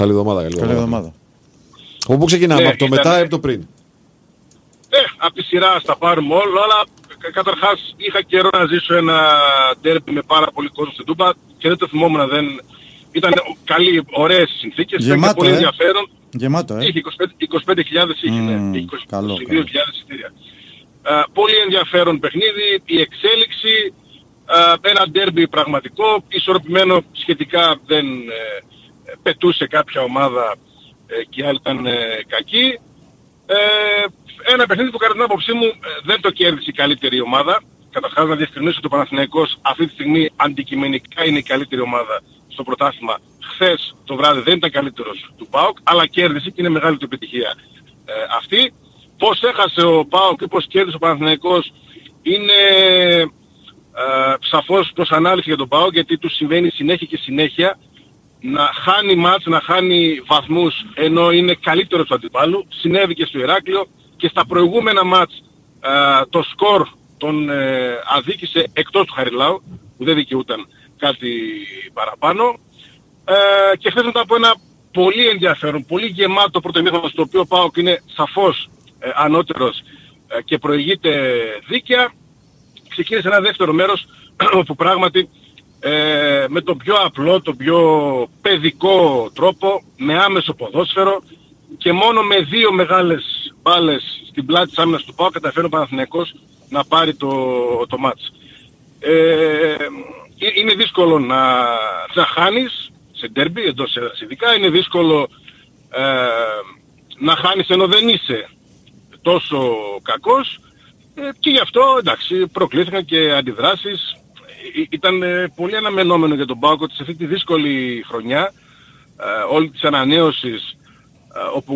Καλή εβδομάδα, καλή Καλή εβδομάδα. εβδομάδα. Από πού ξεκινάμε, Ναι, από το ήταν- μετά ή από το πριν; Ε, από τη σειρά στα πάρουμε όλα, αλλά κα- καταρχάς είχα καιρό να ζήσω ένα ντέρμπι με πάρα πολύ κόσμο στην Τούμπα και δεν το θυμόμουν, δεν... Ήταν καλή, ωραίες συνθήκες, ήταν και Γεμάτο, πολύ ε. ενδιαφέρον. Γεμάτο, ε. Είχε 25 25.000 είχε, ναι. Μμμ, Είχε 20 καλό, 22.000 εισιτήρια. Ε, πολύ ενδιαφέρον παιχνίδι, η εξέλιξη, ε, ένα ντέρμπι πραγματικό, ισορροπημένο σχετικά δεν ε, πετούσε κάποια ομάδα ε, και η άλλη ήταν ε, κακή. Ε, ένα παιχνίδι που κατά την άποψή μου ε, δεν το κέρδισε η καλύτερη ομάδα. Καταρχάς να διευκρινίσω ότι ο Παναθηναϊκός αυτή τη στιγμή αντικειμενικά είναι η καλύτερη ομάδα στο πρωτάθλημα. Χθες το βράδυ δεν ήταν καλύτερος του ΠΑΟΚ, αλλά κέρδισε και είναι μεγάλη του επιτυχία ε, αυτή. Πώς έχασε ο ΠΑΟΚ και πώς κέρδισε ο Παναθηναϊκός είναι ε, σαφώς προς ανάλυση για τον ΠΑΟΚ γιατί του συμβαίνει συνέχεια και συνέχεια να χάνει μάτς, να χάνει βαθμούς ενώ είναι καλύτερος του αντιπάλου. Συνέβη και στο Ηράκλειο και στα προηγούμενα μάτς ε, το σκορ τον ε, αδίκησε εκτός του Χαριλάου που δεν δικαιούταν κάτι παραπάνω. Ε, και χθες μετά από ένα πολύ ενδιαφέρον, πολύ γεμάτο πρώτο ημίχρονο στο οποίο ο ΠΑΟΚ είναι σαφώς ε, ανώτερος ε, και προηγείται δίκαια ξεκίνησε ένα δεύτερο μέρος όπου πράγματι ε, με τον πιο απλό, τον πιο παιδικό τρόπο, με άμεσο ποδόσφαιρο και μόνο με δύο μεγάλες μπάλες στην πλάτη της άμυνας του ΠΑΟ καταφέρει ο Παναθηναϊκός να πάρει το, το μάτς. Ε, ε, είναι δύσκολο να, να χάνεις σε ντέρμπι, εντός έδρας ειδικά, είναι δύσκολο ε, να χάνεις ενώ δεν είσαι τόσο κακός ε, και γι' αυτό εντάξει προκλήθηκαν και αντιδράσεις. Ε, Ήταν ε, πολύ αναμενόμενο για τον Πάοκ ότι σε αυτή τη δύσκολη χρονιά ε, όλη της ανανέωσης ε, όπου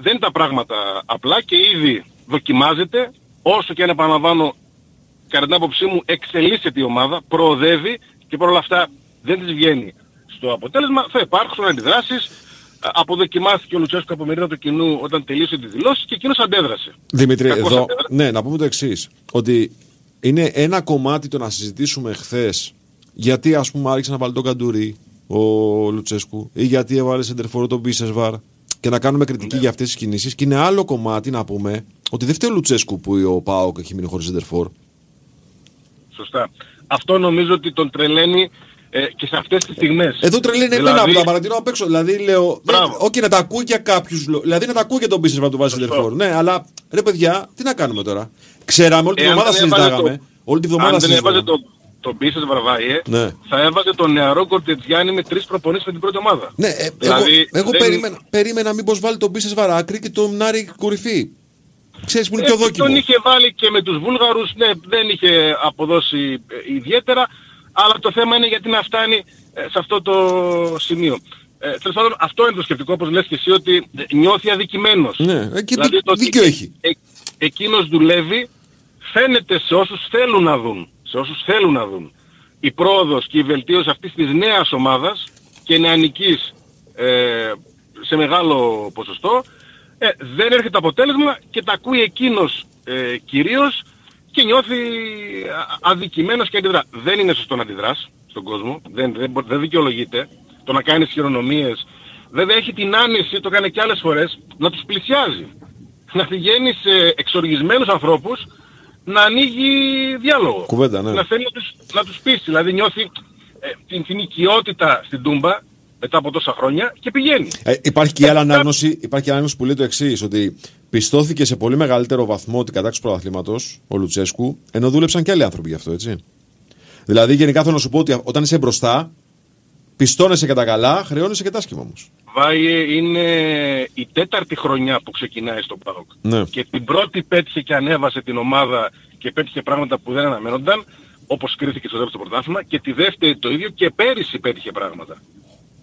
δεν είναι τα πράγματα απλά και ήδη δοκιμάζεται όσο και αν επαναλαμβάνω κατά την άποψή μου εξελίσσεται η ομάδα, προοδεύει και παρόλα αυτά δεν της βγαίνει στο αποτέλεσμα, θα υπάρξουν αντιδράσεις. Ε, Αποδοκιμάστηκε ο Λουτσέσκο από μερίδα του κοινού όταν τελείωσε τη δηλώση και εκείνος αντέδρασε. Δημήτρη, Κακώς εδώ, αντέδρασε. ναι, να πούμε το εξής. Ότι είναι ένα κομμάτι το να συζητήσουμε χθες γιατί ας πούμε άρχισε να βάλει τον Καντουρί ο Λουτσέσκου ή γιατί έβαλε σεντερφόρο τον Μπίσεσβαρ και να κάνουμε κριτική Ναι. για αυτές τις κινήσεις και είναι άλλο κομμάτι να πούμε ότι δεν φταίει ο Λουτσέσκου που ο Πάοκ έχει μείνει χωρίς σεντερφόρ. Σωστά. Αυτό νομίζω ότι τον τρελαίνει ε, και σε αυτές τις στιγμές. Εδώ τρελαίνει εμένα Δηλαδή- που τα παρατηρώ απ' έξω. Δηλαδή λέω. δεν- Μπράβο. Όχι να τα ακούει για κάποιους. Δηλαδή να τα ακούει για τον Μπίσεσβαρ να του βάζει Σωστό. σεντερφόρ. Ναι, αλλά ρε παιδιά, τι να κάνουμε τώρα; Ξέραμε όλη τη Εάν βδομάδα δεν έβαζε συζητάγαμε. το- Όλη τη βδομάδα Αν δεν έβαζε συζητάγαμε. το, το Μπίσες Βαρβάιε, Ναι. θα έβαζε τον νεαρό Κορτετζιάννη με τρεις προπονήσεις με την πρώτη ομάδα. Ναι, ε, Δηλαδή, εγώ, εγώ δεν- περίμενα, περίμενα μήπως βάλει τον Μπίσες Βαράκρη και τον Νάρη κορυφή. Ξέρεις που είναι Ε, πιο δόκιμο. Τον είχε βάλει και με τους Βούλγαρους, ναι, δεν είχε αποδώσει ε, ιδιαίτερα, αλλά το θέμα είναι γιατί να φτάνει ε, σε αυτό το σημείο. Ε, τέλος πάντων, αυτό είναι το σκεπτικό, όπως λες και εσύ, ότι ε, νιώθει αδικημένος. Ναι, ε, και Δηλαδή, δι- το ότι δίκιο έχει. Ε, εκείνος δουλεύει, φαίνεται σε όσους θέλουν να δουν, σε όσους θέλουν να δουν, η πρόοδος και η βελτίωση αυτής της νέας ομάδας και νεανικής ε, σε μεγάλο ποσοστό, ε, δεν έρχεται αποτέλεσμα και τα ακούει εκείνος ε, κυρίως και νιώθει α- αδικημένος και αντιδρά. Δεν είναι σωστό να αντιδράς στον κόσμο, δεν, δεν, μπο- δεν δικαιολογείται το να κάνεις χειρονομίες. Βέβαια έχει την άνεση, το κάνει και άλλες φορές, να τους πλησιάζει. Να πηγαίνει σε εξοργισμένους ανθρώπους να ανοίγει διάλογο. Κουβέντα, ναι. Να θέλει να τους, να τους πείσει. Δηλαδή νιώθει ε, την, την οικειότητα στην Τούμπα μετά από τόσα χρόνια και πηγαίνει. Ε, υπάρχει και η άλλη ανάγνωση, υπάρχει και η ανάγνωση που λέει το εξής: Ότι πιστώθηκε σε πολύ μεγαλύτερο βαθμό την κατάξυση του πρωταθλήματος ο Λουτσέσκου, ενώ δούλεψαν και άλλοι άνθρωποι γι' αυτό, έτσι. Δηλαδή, γενικά θέλω να σου πω ότι όταν είσαι μπροστά, πιστώνεσαι και τα καλά, χρεώνεσαι και τα άσχημα όμως. Βάιε είναι η τέταρτη χρονιά που ξεκινάει στο ΠΑΟΚ. Ναι. Και την πρώτη πέτυχε και ανέβασε την ομάδα και πέτυχε πράγματα που δεν αναμένονταν, όπως κρίθηκε στο τέλος του πρωτάθλημα. Και τη δεύτερη το ίδιο και πέρυσι πέτυχε πράγματα.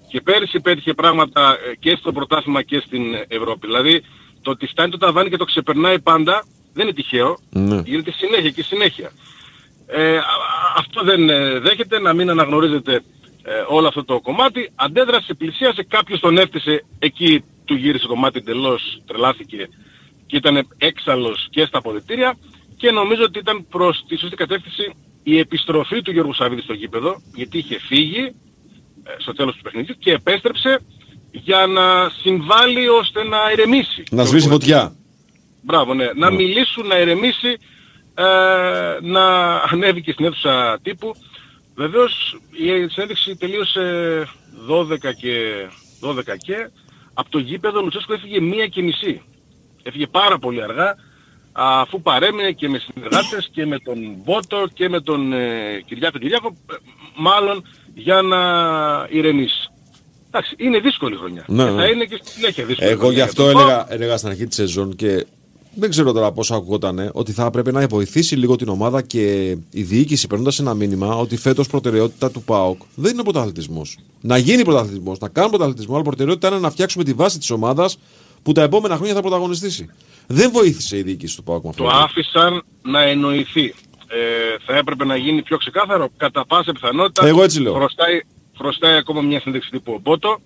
Και πέρυσι πέτυχε πράγματα ε, και στο πρωτάθλημα και στην Ευρώπη. Δηλαδή το ότι φτάνει το ταβάνι και το ξεπερνάει πάντα δεν είναι τυχαίο. Ναι. Γίνεται συνέχεια και συνέχεια. Ε, α- α- αυτό δεν ε, δέχεται να μην αναγνωρίζετε ε, όλο αυτό το κομμάτι. Αντέδρασε, πλησίασε, κάποιος τον έφτιασε, εκεί του γύρισε το μάτι εντελώς, τρελάθηκε και ήταν έξαλλος και στα αποδητήρια και νομίζω ότι ήταν προς τη σωστή κατεύθυνση η επιστροφή του Γιώργου Σαββίδη στο γήπεδο γιατί είχε φύγει ε, στο τέλος του παιχνιδιού και επέστρεψε για να συμβάλλει ώστε να ηρεμήσει. Να σβήσει φωτιά. Μπράβο, ναι. Να μιλήσουν, να ηρεμήσει, ε, να ανέβει και στην αίθουσα τύπου. Βεβαίως η συνέντευξη τελείωσε 12 και, 12 και από το γήπεδο ο Λουτσέσκο έφυγε μία και μισή. Έφυγε πάρα πολύ αργά αφού παρέμεινε και με συνεργάτες και με τον Βότο και με τον ε, Κυριάκο Κυριάκο μάλλον για να ηρεμήσει. Εντάξει, είναι δύσκολη χρονιά. Ναι, και ναι. θα είναι και στη συνέχεια δύσκολη Εγώ χρονιά γι' για αυτό τον έλεγα, έλεγα στην αρχή της σεζόν και δεν ξέρω τώρα πώς ακουγότανε ότι θα έπρεπε να βοηθήσει λίγο την ομάδα και η διοίκηση παίρνοντα ένα μήνυμα ότι φέτος προτεραιότητα του ΠΑΟΚ δεν είναι ο πρωταθλητισμός. Να γίνει πρωταθλητισμός, να κάνουμε πρωταθλητισμό, αλλά προτεραιότητα είναι να φτιάξουμε τη βάση της ομάδας που τα επόμενα χρόνια θα πρωταγωνιστήσει. Δεν βοήθησε η διοίκηση του ΠΑΟΚ με αυτό. Το άφησαν να εννοηθεί. Ε, θα έπρεπε να γίνει πιο ξεκάθαρο. Κατά πάσα πιθανότητα Εγώ έτσι λέω. Χρωστάει, χρωστάει ακόμα μια συνέντευξη τύπου ο Μπότο.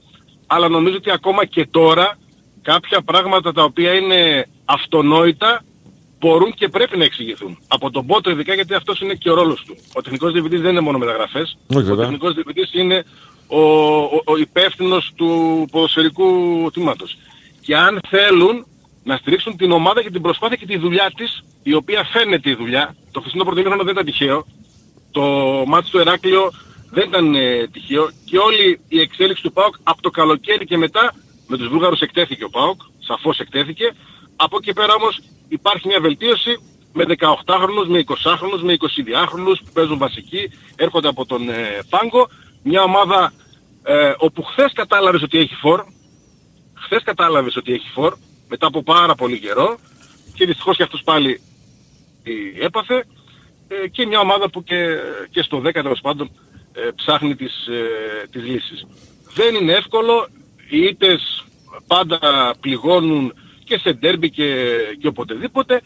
Αλλά νομίζω ότι ακόμα και τώρα κάποια πράγματα τα οποία είναι αυτονόητα μπορούν και πρέπει να εξηγηθούν. Από τον Μπότο ειδικά γιατί αυτός είναι και ο ρόλος του. Ο τεχνικός διευθυντής δεν είναι μόνο μεταγραφές. Όχι, ο βέβαια. τεχνικός διευθυντής είναι ο, ο, ο υπεύθυνος του ποδοσφαιρικού τμήματος. Και αν θέλουν να στηρίξουν την ομάδα και την προσπάθεια και τη δουλειά της, η οποία φαίνεται η δουλειά, το χθεσινό πρωτομήχρονο δεν ήταν τυχαίο, το μάτι του Εράκλειο δεν ήταν ε, τυχαίο και όλη η εξέλιξη του ΠΑΟΚ από το καλοκαίρι και μετά με τους Βούλγαρους εκτέθηκε ο ΠΑΟΚ, σαφώς εκτέθηκε. Από εκεί πέρα όμως υπάρχει μια βελτίωση με 18χρονους, με 20χρονους, με 22χρονους που παίζουν βασικοί, έρχονται από τον ε, Πάγκο. Μια ομάδα ε, όπου χθες κατάλαβες ότι έχει φορ, χθες κατάλαβες ότι έχει φορ, μετά από πάρα πολύ καιρό και δυστυχώς και αυτός πάλι ε, έπαθε ε, και μια ομάδα που και, και στο 10 τέλος πάντων ε, ψάχνει τις, ε, τις λύσεις. Δεν είναι εύκολο, οι ήττες πάντα πληγώνουν και σε ντέρμπι και, και οποτεδήποτε.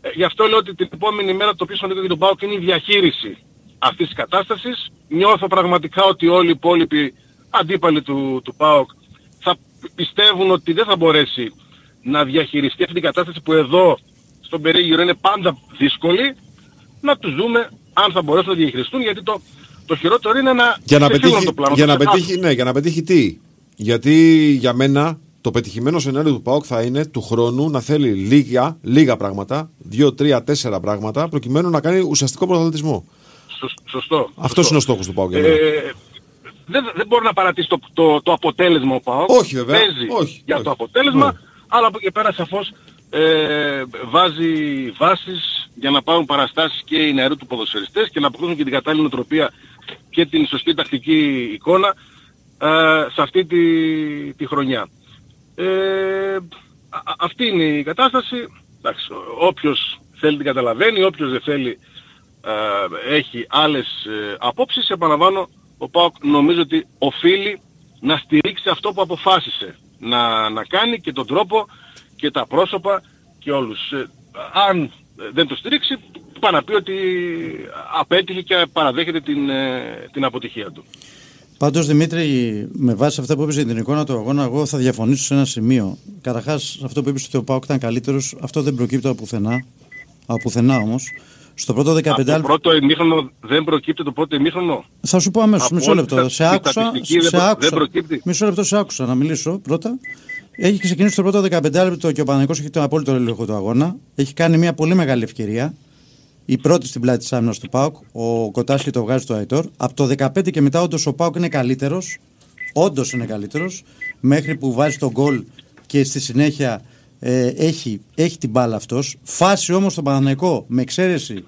Ε, γι' αυτό λέω ότι την επόμενη μέρα το πιο σημαντικό για τον ΠΑΟΚ είναι η διαχείριση αυτής της κατάστασης. Νιώθω πραγματικά ότι όλοι οι υπόλοιποι αντίπαλοι του, του ΠΑΟΚ θα πιστεύουν ότι δεν θα μπορέσει να διαχειριστεί αυτή την κατάσταση που εδώ στον περίγυρο είναι πάντα δύσκολη, να τους δούμε αν θα μπορέσουν να διαχειριστούν γιατί το, το χειρότερο είναι να Για να, ξεφύγουν πετύχει, από το πλάνο. για, το να ξεχάσουν. πετύχει, ναι, για να πετύχει τι; Γιατί για μένα το πετυχημένο σενάριο του ΠΑΟΚ θα είναι του χρόνου να θέλει λίγα, λίγα πράγματα, δύο, τρία, τέσσερα πράγματα, προκειμένου να κάνει ουσιαστικό πρωταθλητισμό. Σωσ- Σωστό. Αυτός είναι ο στόχος του ΠΑΟΚ για μένα. Ε, δεν, δεν μπορεί να παρατήσει το, το, το αποτέλεσμα ο ΠΑΟΚ. Όχι, βέβαια. Παίζει Όχι, για όχι. το αποτέλεσμα, Ναι. αλλά από εκεί και πέρα σαφώς ε, βάζει βάσεις για να πάρουν παραστάσεις και οι νεαροί του ποδοσφαιριστές και να αποκτήσουν και την κατάλληλη νοοτροπία και την σωστή τακτική εικόνα ε, σε αυτή τη, τη χρονιά. Ε, α- α- αυτή είναι η κατάσταση. Εντάξει, ο- όποιος θέλει την καταλαβαίνει, όποιος δεν θέλει ε, έχει άλλες ε, απόψεις. Επαναλαμβάνω, ο ΠΑΟΚ νομίζω ότι οφείλει να στηρίξει αυτό που αποφάσισε να, να κάνει και τον τρόπο και τα πρόσωπα και όλους. Ε, αν δεν το στηρίξει, πάει να πει ότι απέτυχε και παραδέχεται την, ε, την αποτυχία του. Πάντως Δημήτρη, με βάση αυτά που είπες για την εικόνα του αγώνα, εγώ θα διαφωνήσω σε ένα σημείο. Καταρχάς, αυτό που είπες ότι ο Πάοκ ήταν καλύτερος, αυτό δεν προκύπτει από πουθενά. Από πουθενά όμως. Στο πρώτο 15 Από το λεπτό. πρώτο ημίχρονο δεν προκύπτει το πρώτο ημίχρονο; Θα σου πω αμέσως, Από μισό όλη λεπτό. τη Σε στα- άκουσα. στατιστική δεν Σε προ- δεν άκουσα. προκύπτει. Μισό λεπτό σε άκουσα να μιλήσω πρώτα. Έχει ξεκινήσει το πρώτο 15 λεπτό και ο Παναγικός έχει τον απόλυτο έλεγχο του αγώνα. Έχει κάνει μια πολύ μεγάλη ευκαιρία. Η πρώτη στην πλάτη της άμυνας του Πάουκ. Ο Κοτάσχη το βγάζει στο Αϊτόρ. Από το 15 και μετά, όντως ο Πάουκ είναι καλύτερος. Όντως είναι καλύτερος. Μέχρι που βάζει τον γκολ και στη συνέχεια ε, έχει, έχει την μπάλα αυτός. Φάση όμως στον Παναναϊκό με εξαίρεση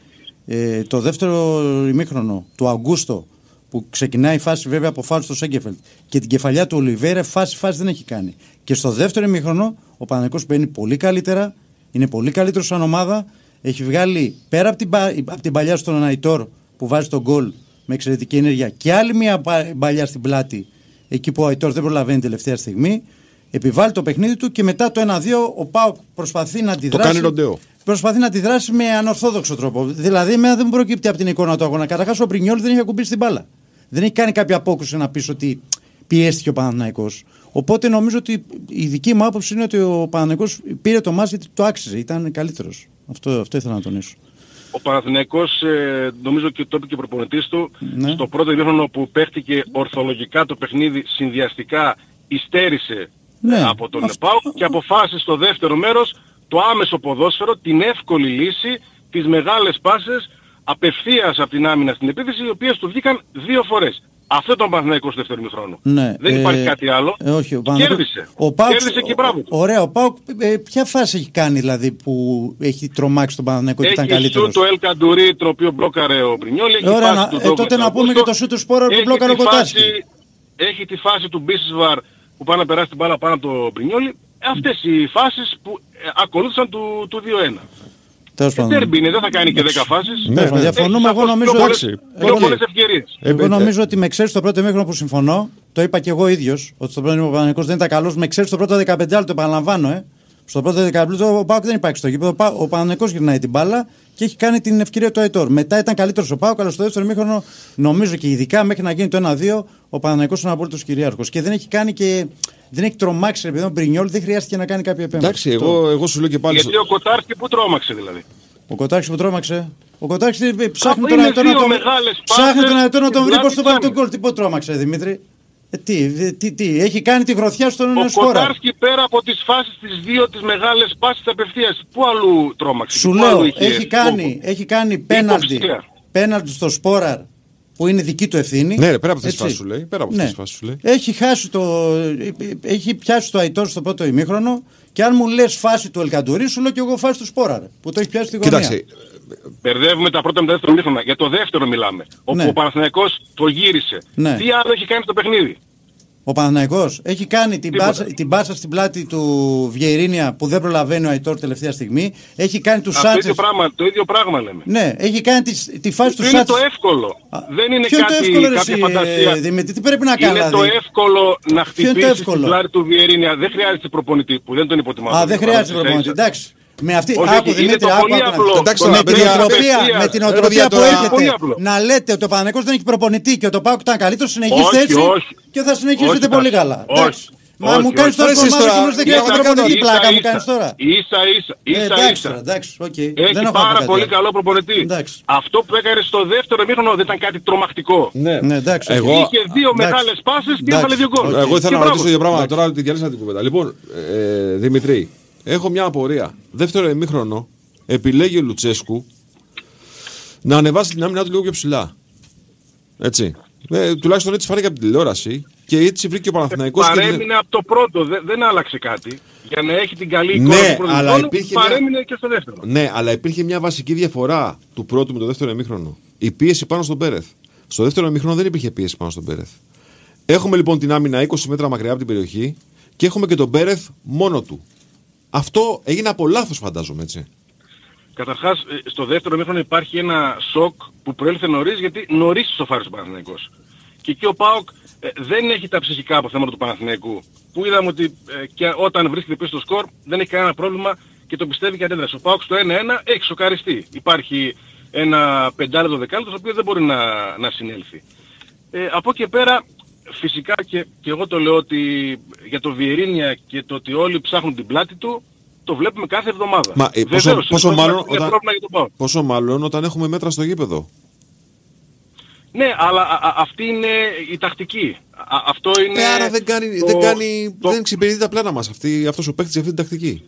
ε, το δεύτερο ημίχρονο του Αγκούστο που ξεκινάει η φάση βέβαια από φάουλ στο Σέγκεφελτ και την κεφαλιά του Ολιβέρε φάση φάση δεν έχει κάνει. Και στο δεύτερο ημίχρονο ο Παναγικός μπαίνει πολύ καλύτερα, είναι πολύ καλύτερος σαν ομάδα. Έχει βγάλει πέρα από την, πα- από την παλιά στον Αϊτόρ που βάζει τον γκολ με εξαιρετική ενέργεια και άλλη μια πα- παλιά στην πλάτη εκεί που ο Αϊτόρ δεν προλαβαίνει τελευταία στιγμή. Επιβάλλει το παιχνίδι του και μετά το 1-2 ο Πάουκ προσπαθεί να αντιδράσει. κάνει ροντέο. Προσπαθεί να αντιδράσει με ανορθόδοξο τρόπο. Δηλαδή, εμένα δεν μου προκύπτει από την εικόνα του αγώνα. Καταρχάς, ο Πρινιόλ δεν έχει ακουμπήσει την μπάλα. Δεν έχει κάνει κάποια απόκρουση να πεις ότι πιέστηκε ο Παναναϊκός. Οπότε νομίζω ότι η δική μου άποψη είναι ότι ο Παναναϊκός πήρε το μάτς γιατί το άξιζε. Ήταν καλύτερος. Αυτό, αυτό ήθελα να τονίσω. Ο Παναθηναϊκός ε, νομίζω και το είπε και ο προπονητής του Ναι. στο πρώτο ημίχρονο που παίχτηκε ορθολογικά το παιχνίδι συνδυαστικά υστέρησε Ναι. από τον Αυτό- ΠΑΟΚ και αποφάσισε στο δεύτερο μέρος το άμεσο ποδόσφαιρο, την εύκολη λύση, τις μεγάλες πάσες απευθείας από την άμυνα στην επίθεση, οι οποίες του βγήκαν δύο φορές. Αυτό ήταν ο Παναθηναϊκός στο δεύτερο μηχρόνο. Ναι, Δεν ε, υπάρχει κάτι άλλο. ε, όχι, ο Παναθηναϊκός- Κέρδισε. Ο Πάουκ, Κέρδισε και μπράβο. του. Ωραία, ο Πάουκ ε, ποια φάση έχει κάνει δηλαδή που έχει τρομάξει τον Παναθηναϊκό και ήταν Έχει καλύτερος; σου το Ελ Καντουρί, το οποίος μπλόκαρε ο Μπρινιόλ. Έχει Ε, ωραία, φάση να- του ε, Ντόγκλας τότε να πούμε Αγκούστο. και το σου του Σπόρα που Έχει μπλόκαρε ο τη Κοτάσκι. φάση- Έχει τη φάση του Μπίσσβαρ που πάει να περάσει την μπάλα πάνω από το Μπρινιόλι. Αυτές οι φάσεις που ε, ακολούθησαν του, του 2-1. Τέλος πάντων. Τέρμπι είναι, δεν θα κάνει και 10 φάσεις. Ναι, Τέλος πάντων, ναι. διαφωνούμε, Έχει εγώ νομίζω πιο πολλές- εντάξει, πιο εγώ- πολλές ευκαιρίες. Ε, Εγώ ε, νομίζω ότι με ξέρεις το πρώτο μήχρονο που συμφωνώ, το είπα και εγώ ίδιος, ότι στο πρώτο μήχρονο ο Παναγενικός δεν ήταν καλός. Με ξέρεις το πρώτο 15 το επαναλαμβάνω, ε. Στο πρώτο 15 ο Πάουκ δεν υπάρχει στο γήπεδο. Ο Πα- Ο Παναγενικός γυρνάει την μπάλα και έχει κάνει την ευκαιρία του Αϊτόρ. Μετά ήταν καλύτερος ο Πάουκ, αλλά στο δεύτερο μήχρονο νομίζω και ειδικά μέχρι να γίνει το 1-2 ο Παναγενικός είναι απόλυτος κυριάρχο. Και δεν έχει κάνει και. Δεν έχει τρομάξει επειδή ο Μπρινιόλ δεν χρειάστηκε να κάνει κάποια επέμβαση. Εντάξει, εγώ, εγώ σου λέω και πάλι. Γιατί ο Κοτάρσκι που τρόμαξε δηλαδή. Ο Κοτάξη που τρόμαξε. Ο Κοτάξη ε, ψάχνει Αφού τον είναι Αϊτόρ να δύο τον, μεγάλες ψάχνει πάσες, τον Αϊτόρ να τον βρει την πώ του πλάτη βάλει τον κάνει. γκολ. Τι πώ τρόμαξε, Δημήτρη; Ε, τι, δε- τι, τι, έχει κάνει τη γροθιά στον Ο σκόρα. Κοτάρσκι πέρα από τις φάσεις τις δύο τις μεγάλες πάσεις απευθείας, πού αλλού τρόμαξε; Σου πού λέω, αλλού είχε έχει κάνει, σκόπο. έχει κάνει πέναλτι, Υποψία. πέναλτι στο Σπόραρ που είναι δική του ευθύνη. Ναι, ρε, πέρα από αυτές τις Έτσι. φάσεις σου λέει, πέρα από αυτές τις φάσεις σου λέει. Έχει, χάσει το, έχει πιάσει το Αϊτόρ στο πρώτο ημίχρονο και αν μου λες φάση του Ελκαντουρί, σου λέω και εγώ φάση του Σπόραρ που το έχει πιάσει στη γωνία. Κοίταξε, Μπερδεύουμε τα πρώτα με τα δεύτερα μήχρονα. Για το δεύτερο μιλάμε. Όπου Ναι. ο Παναθηναϊκός το γύρισε. Ναι. Τι άλλο έχει κάνει στο παιχνίδι; Ο Παναθηναϊκός έχει κάνει την Τίποτα. πάσα, την πάσα στην πλάτη του Βιερίνια που δεν προλαβαίνει ο Αϊτόρ τελευταία στιγμή. Έχει κάνει τους Αυτό το ίδιο, Σάντσες. πράγμα, το ίδιο πράγμα λέμε. Ναι, έχει κάνει τη, τη φάση τους είναι Σάντσες. το εύκολο. Α, Δεν είναι ποιο είναι το κάτι, εύκολο, ρε, κάποια εσύ, φαντασία. ε, Δημήτρη, τι πρέπει να κάνεις. είναι το δηλαδή; εύκολο να Ποιο είναι το χτυπήσεις εύκολο; την πλάτη του Βιερίνια. Δεν χρειάζεται προπονητή που δεν τον υποτιμάω. Α, δεν χρειάζεται Ίσα-ίσα. προπονητή. Εντάξει. Με αυτή, Όχι, άκου είναι Δημήτρη, το άκου, πολύ άκου να απλό. δεις. Εντάξει, Τώρα, με με την παιδιά, οτροπία, απευθείας. με την Ρε, οτροπία παιδιά, που τώρα- Πολύ έχετε απλό. να λέτε ότι ο Παναγενικός δεν έχει προπονητή και ότι ο Πάουκ ήταν καλύτερος, συνεχίστε Όχι, έτσι όχι. και θα συνεχίσετε Όχι, πολύ όχι. καλά. Όχι. Εντάξει. Μα Όχι, μου κάνεις όχι. τώρα Ρε, εσείς κομμάτι τώρα, και μου λες δεν για χρειάζεται να προπονητή. Ίσα, Πλάκα μου ίσα. κάνει τώρα. Ίσα ίσα. Ε, ίσα, Εντάξει, ίσα. τώρα, εντάξει, οκ. Έχει Δεν έχω να πω πάρα κάτι πολύ άλλο. καλό προπονητή. Εντάξει. Αυτό που έκανε στο δεύτερο μήχρονο δεν ήταν κάτι τρομακτικό. ναι. Ναι, εντάξει. Εγώ- Είχε δύο Εντάξει. μεγάλες πάσεις και Εντάξει. έβαλε δύο γκολ. Εγώ ήθελα Και να μπράβο. ρωτήσω δύο πράγματα τώρα ότι διαλύσα την κουβέντα. Λοιπόν, ε, Δημητρή, έχω μια απορία. Δεύτερο ημίχρονο επιλέγει ο Λουτσέσκου να ανεβάσει την άμυνά του λίγο πιο ψηλά. Έτσι. Ε, τουλάχιστον έτσι φάνηκε από την τηλεόραση και έτσι βρήκε ο Παναθηναϊκός και την- Παρέμεινε από το πρώτο, δεν, δεν άλλαξε κάτι. Για να έχει την καλή εικόνα Ναι, του πρώτου αλλά χρόνου, υπήρχε μια- παρέμεινε και στο δεύτερο. Ναι, αλλά υπήρχε μια βασική διαφορά του πρώτου με το δεύτερο ημίχρονο. Η πίεση πάνω στον Πέρεθ. Στο δεύτερο ημίχρονο δεν υπήρχε πίεση πάνω στον Πέρεθ. Έχουμε λοιπόν την άμυνα 20 μέτρα μακριά από την περιοχή και έχουμε και τον Πέρεθ μόνο του. Αυτό έγινε από λάθος, φαντάζομαι έτσι. Καταρχάς, ε, στο δεύτερο μήχρονο υπάρχει ένα σοκ που προέλθε νωρίς γιατί νωρίς σοφάρισε ο Παναθηναϊκός. Και εκεί ο ΠΑΟΚ ε, δεν έχει τα ψυχικά αποθέματα του Παναθηναϊκού. Που είδαμε ότι ε, και όταν βρίσκεται πίσω στο σκορ δεν έχει κανένα πρόβλημα και το πιστεύει και αντέδρασε. Ο ΠΑΟΚ στο 1-1 έχει σοκαριστεί. Υπάρχει ένα πεντάλεπτο δεκάλεπτο το οποίο δεν μπορεί να, να συνέλθει. Ε, από εκεί και πέρα φυσικά και, και εγώ το λέω ότι για το Βιερίνια και το ότι όλοι ψάχνουν την πλάτη του το βλέπουμε κάθε εβδομάδα. Μα ε, πόσο, Βεβαίως, πόσο, είναι μάλλον πρόβλημα- είναι όταν, πρόβλημα για τον ΠΑΟΚ. πόσο μάλλον όταν έχουμε μέτρα στο γήπεδο. Ναι, αλλά α- α- αυτή είναι η τακτική. Α- αυτό είναι... Ε, άρα δεν, κάνει, το- δεν, κάνει, το- δεν εξυπηρετεί τα πλάνα μας αυτός ο παίκτης σε αυτή την τακτική.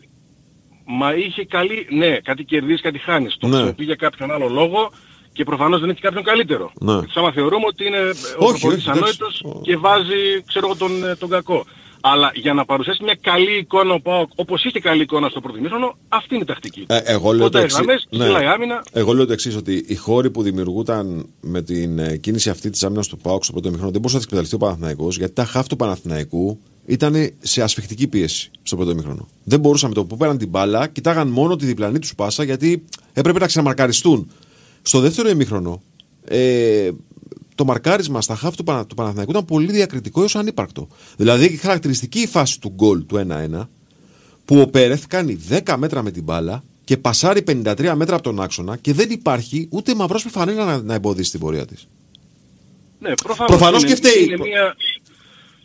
Μα είχε καλή... Ναι, κάτι κερδίζεις, κάτι χάνεις. Το Ναι. χρησιμοποιεί για κάποιον άλλο λόγο και προφανώς δεν έχει κάποιον καλύτερο. Ναι. Γιατί άμα θεωρούμε ότι είναι ο Όχι, προπονητής όχι, εντάξει. ανόητος Ο- και βάζει, ξέρω εγώ, τον, ε, τον κακό. Αλλά για να παρουσιάσει μια καλή εικόνα ο ΠΑΟΚ, όπως είχε καλή εικόνα στο πρώτο ημίχρονο, αυτή είναι η τακτική. Ε, εγώ λέω Κοντά το οι εξή. γραμμές, ψηλά η άμυνα. Εγώ λέω το εξής, ότι οι χώροι που δημιουργούνταν με την ε, κίνηση αυτή της άμυνας του Πάουκ στο πρώτο μηχρόνο δεν μπορούσε να τις εκμεταλλευτεί ο Παναθηναϊκός γιατί τα χάφ του Παναθηναϊκού ήταν σε ασφιχτική πίεση στο πρώτο μηχρόνο. Δεν μπορούσαμε το που πέραν την μπάλα, κοιτάγαν μόνο τη διπλανή τους πάσα γιατί έπρεπε να ξαναμαρκαριστούν. Στο δεύτερο ημίχρονο, ε, το μαρκάρισμα στα χάφ του, Πανα, του Παναθηναϊκού ήταν πολύ διακριτικό έως ανύπαρκτο. Δηλαδή, χαρακτηριστική η φάση του γκολ του 1-1 που ο Πέρεθ κάνει 10 μέτρα με την μπάλα και πασάρει 53 μέτρα από τον άξονα και δεν υπάρχει ούτε μαυρός φανέλα να, να εμποδίσει την πορεία της. Ναι, προφανώς, Προφανώς είναι, και φταίει. Είναι μια,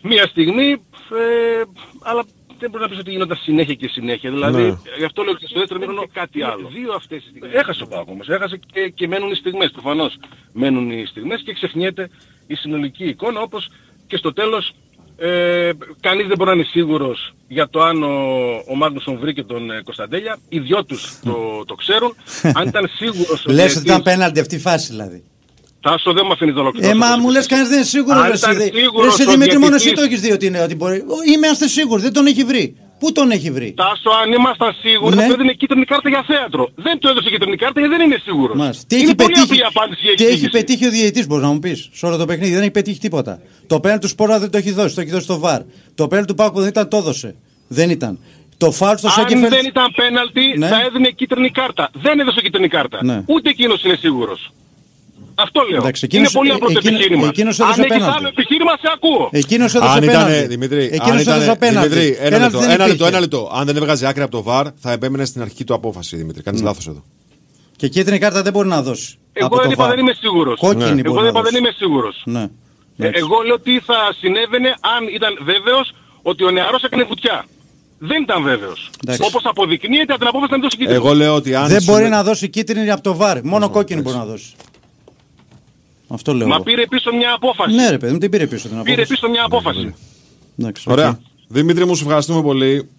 μια στιγμή, ε, αλλά δεν μπορεί να πεις ότι γινόταν συνέχεια και συνέχεια. Δηλαδή, Ναι. γι' αυτό λέω και στο δεύτερο μήχρονο κάτι άλλο. Δύο αυτές τις στιγμές. Έχασε ο Πάκο όμως. Έχασε και, και μένουν οι στιγμές. Προφανώς μένουν οι στιγμές και ξεχνιέται η συνολική εικόνα όπως και στο τέλος Ε, κανείς δεν μπορεί να είναι σίγουρος για το αν ο, ο Μάγνουσον βρήκε τον ε, Κωνσταντέλια. Οι δυο τους το, το ξέρουν. αν ήταν σίγουρος ο Λες ότι ήταν διαιτητής- πέναλτι αυτή η φάση δηλαδή. Τάσο δεν μου αφήνει το ολοκληρώσω. Ε, μα το μου λες πιστεύω. κανείς δεν είναι σίγουρος. Αν Ρε, ήταν εσύ, σίγουρος εσύ ο Δημήτρη, μόνο εσύ διαιτητής- το έχεις δει ότι, είναι, ότι μπορεί. Ο, Είμαστε σίγουροι, δεν τον έχει βρει. Πού τον έχει βρει; Τάσο, αν ήμασταν σίγουροι, Ναι. θα του έδινε κίτρινη κάρτα για θέατρο. Δεν του έδωσε κίτρινη κάρτα γιατί δεν είναι σίγουρος. Μάλιστα. Τι είναι έχει, πολύ πετύχει, απλή απάντηση για τι έχει εξήγηση. πετύχει ο διαιτητή, μπορείς να μου πεις, σε όλο το παιχνίδι. Δεν έχει πετύχει τίποτα. Το πέναλ του Σπόρα δεν το έχει δώσει, το έχει δώσει στο βαρ. Το πέναλ του Πάκου δεν ήταν, το έδωσε. Δεν ήταν. Το φάουλ στο Αν Σέκεφελτ. δεν ήταν πέναλτι, Ναι. θα έδινε κίτρινη κάρτα. Δεν έδωσε κίτρινη κάρτα. Ναι. Ούτε εκείνος είναι σίγουρος. Αυτό λέω. Εντάξει, εκείνος- είναι πολύ απλό το εκείνο- επιχείρημα. εκείνος Αν έδωσε έχεις πέναλτι. άλλο επιχείρημα, σε ακούω. Εκείνος έδωσε Αν ήταν, πέναλτι. Δημήτρη, αν Εκείνος ήταν, έδωσε πέναλτι. Δημήτρη, ένα Πέναλτι λεπτό, δεν ένα λεπτό, υπήρχε. ένα λεπτό. Αν δεν έβγαζε άκρη από το βαρ, θα επέμενε στην αρχική του απόφαση, Δημήτρη. Κάνεις λάθος εδώ. Και κίτρινη κάρτα δεν μπορεί να δώσει. Εγώ από δεν το είπα VAR. δεν είμαι σίγουρος. Κόκκινη Ναι. μπορεί Εγώ να δεν είπα δώσει. δεν είμαι σίγουρος. Ναι. Ε, Εντάξει. εγώ λέω τι θα συνέβαινε αν ήταν βέβαιος ότι ο νεαρός έκανε βουτιά. Δεν ήταν βέβαιος. Εντάξει. Όπως αποδεικνύεται από την απόφαση να μην δώσει κίτρινη. Εγώ λέω ότι αν. Δεν σου μπορεί λέ- να δώσει κίτρινη από το βαρ. Μόνο κόκκινη μπορεί να δώσει. Αυτό λέω. Μα εγώ. πήρε πίσω μια απόφαση. Ναι, ρε παιδί μου, την πήρε πίσω την Πήρε απόφαση. πίσω μια απόφαση. Εντάξει, Ωραία. οκ. Δημήτρη μου, σου ευχαριστούμε πολύ.